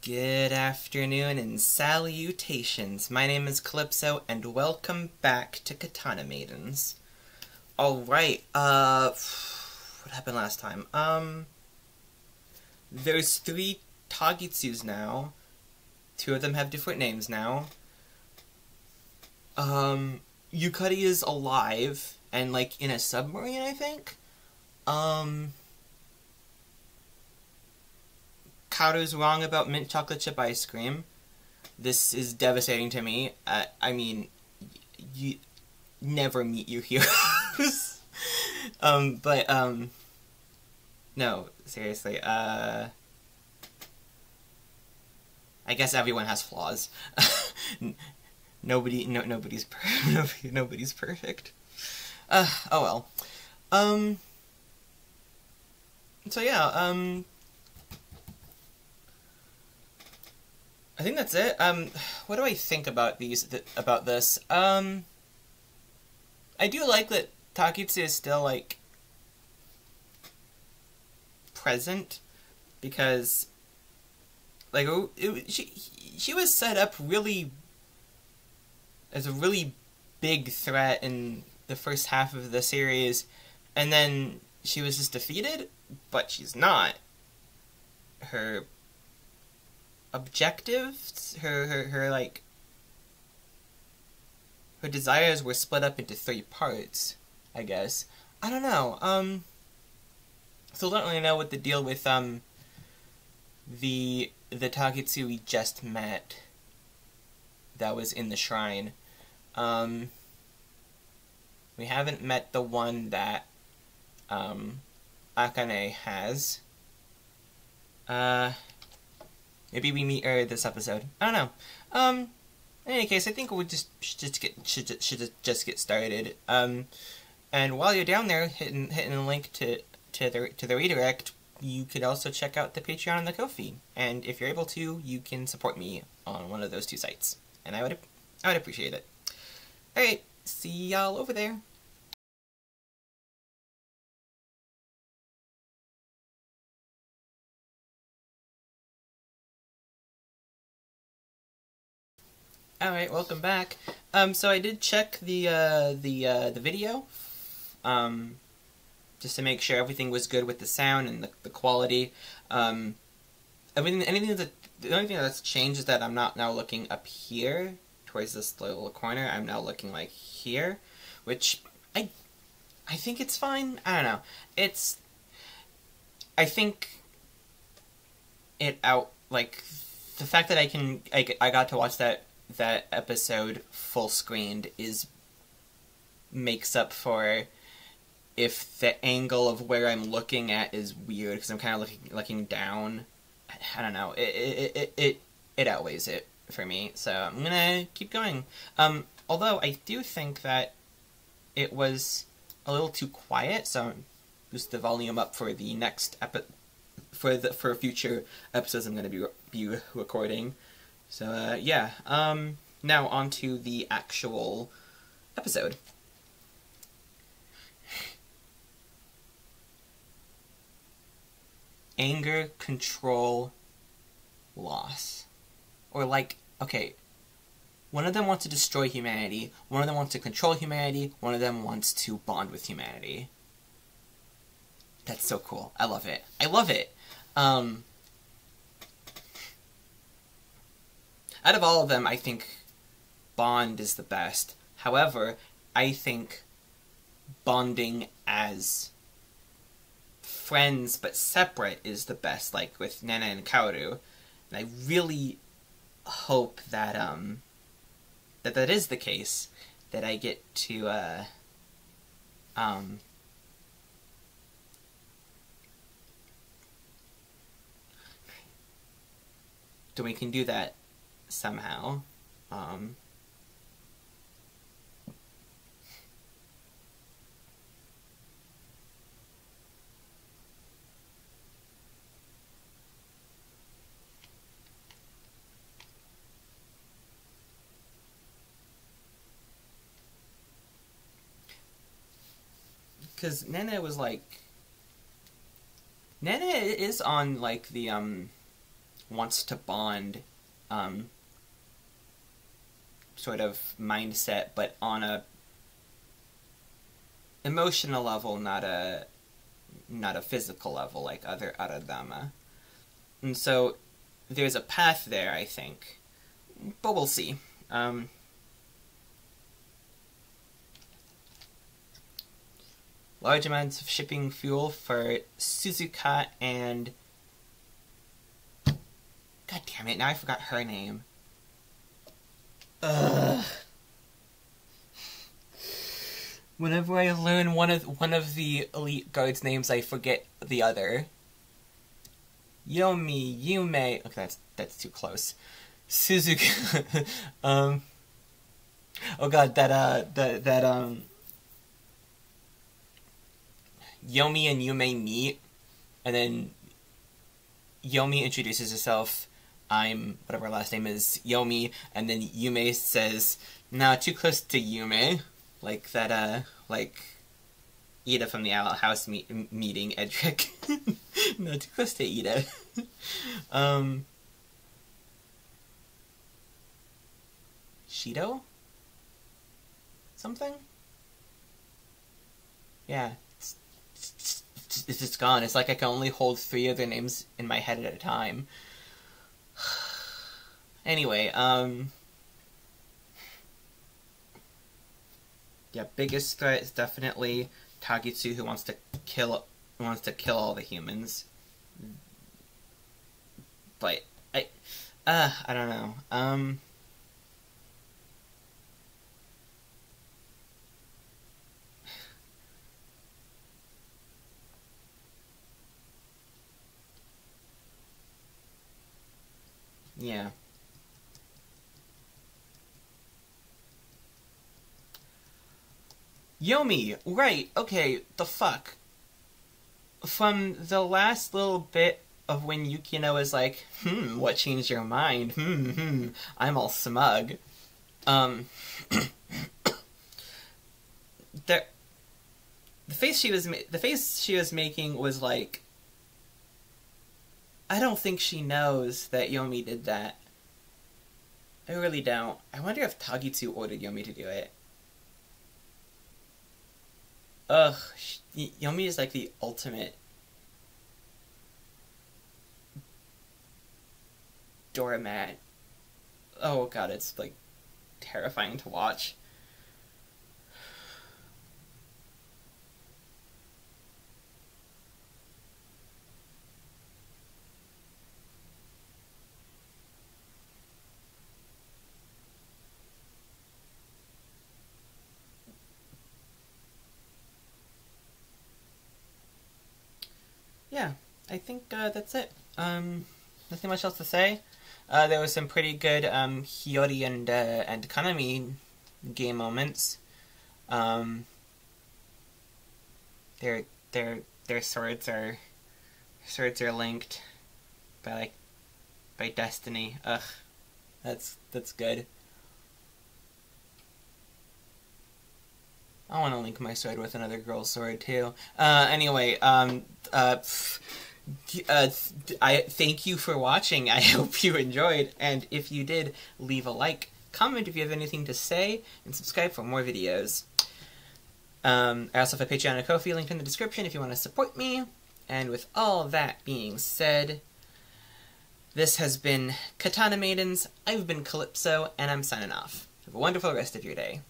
Good afternoon and salutations. My name is Calypso and welcome back to Katana Maidens. Alright, uh, what happened last time? Um, there's three Tagitsus now. Two of them have different names now. Um, Yukari is alive and like in a submarine, I think. Um, Kaoru's wrong about mint chocolate chip ice cream. This is devastating to me. Uh, I mean, you never meet your heroes. um, but, um, no, seriously, uh, I guess everyone has flaws. Nobody, no, nobody's, nobody, nobody's perfect. Uh, oh well. Um, so yeah, um, I think that's it. Um, what do I think about these, th about this? Um, I do like that Tagitsu is still, like, present, because, like, it, she, she was set up really as a really big threat in the first half of the series, and then she was just defeated, but she's not. Her objectives, her, her, her, like, her desires were split up into three parts, I guess. I don't know, um, so don't really know what the deal with, um, the, the Tagitsu we just met that was in the shrine. Um, we haven't met the one that, um, Akane has. Uh, Maybe we meet her this episode. I don't know. Um, in any case, I think we'll just should just get should, should just get started. Um, and while you're down there hitting hitting the link to to the to the redirect, you could also check out the Patreon and the Ko-fi. And if you're able to, you can support me on one of those two sites, and I would I would appreciate it. All right, see y'all over there. All right, welcome back. Um, so I did check the uh, the uh, the video, um, just to make sure everything was good with the sound and the, the quality. Um, everything, anything that the only thing that's changed is that I'm not now looking up here towards this little corner. I'm now looking like here, which I I think it's fine. I don't know. It's I think it out like the fact that I can I, I got to watch that that episode full screened is makes up for if the angle of where I'm looking at is weird because I'm kind of looking looking down. I don't know. It it it it, it outweighs it for me. So I'm gonna keep going. Um, although I do think that it was a little too quiet, so boost the volume up for the next epi- for the for future episodes I'm gonna be be recording. So, uh, yeah. Um, now, on to the actual episode. Anger, control, loss. Or, like, okay, one of them wants to destroy humanity, one of them wants to control humanity, one of them wants to bond with humanity. That's so cool. I love it. I love it. Um, out of all of them, I think Bond is the best. However, I think bonding as friends but separate is the best, like with Nana and Kaoru. And I really hope that um that that is the case, that I get to uh um so we can do that somehow. Um, because Nana was like Nana is on like the um wants to bond um, sort of mindset, but on a emotional level, not a not a physical level like other Aradama. And so there's a path there, I think. But we'll see. Um, large amounts of shipping fuel for Suzuka and God damn it, now I forgot her name. Ugh. Whenever I learn one of one of the elite guards' names, I forget the other. Yomi, Yume. Okay, that's that's too close. Suzuki. um. Oh god, that uh, that that um. Yomi and Yume meet, and then Yomi introduces herself I'm whatever her last name is, Yomi, and then Yume says, "Nah, too close to Yume," like that. Uh, like Eda from the Owl House meet- meeting, Edric. no, too close to Eda. um, Shido? Something? Yeah. It's, it's, it's just gone. It's like I can only hold three of their names in my head at a time. Anyway, um... Yeah, biggest threat is definitely Tagitsu, who wants to kill wants to kill all the humans. But I, uh, I don't know. Um, yeah. Yomi, right, okay, the fuck. From the last little bit of when Yukino is like, hmm, what changed your mind? Hmm, hmm, I'm all smug. Um, the, the face she was the face she was making was like, I don't think she knows that Yomi did that. I really don't. I wonder if Tagitsu ordered Yomi to do it. Ugh, Yomi is like the ultimate doormat. Oh god, it's like terrifying to watch. Yeah, I think uh, that's it. Um, nothing much else to say. Uh, there was some pretty good um, Hiyori and uh, and Kanami game moments. Um, their their their swords are swords are linked by like by destiny. Ugh, that's that's good. I want to link my sword with another girl's sword too. Uh, anyway, um, uh, uh, I thank you for watching. I hope you enjoyed, and if you did, leave a like, comment if you have anything to say, and subscribe for more videos. Um, I also have a Patreon and Ko-fi linked in the description if you want to support me. And with all that being said, this has been Katana Maidens. I've been Calypso, and I'm signing off. Have a wonderful rest of your day.